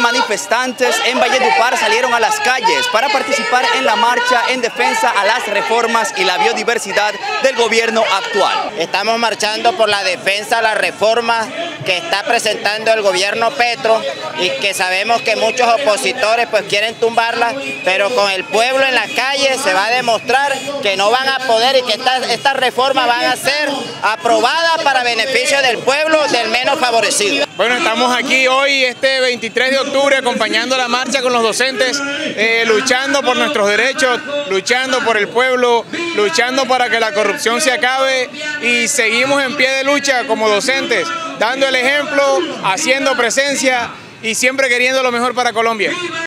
manifestantes en Valledupar salieron a las calles para participar en la marcha en defensa a las reformas y la biodiversidad del gobierno actual. Estamos marchando por la defensa a las reformas que está presentando el gobierno Petro y que sabemos que muchos opositores pues quieren tumbarla, pero con el pueblo en la calle se va a demostrar que no van a poder y que estas reformas van a ser aprobadas para beneficio del pueblo del menos favorecido. Bueno, estamos aquí hoy, este 23 de octubre, acompañando la marcha con los docentes, eh, luchando por nuestros derechos, luchando por el pueblo, luchando para que la corrupción se acabe y seguimos en pie de lucha como docentes, dando el ejemplo, haciendo presencia y siempre queriendo lo mejor para Colombia.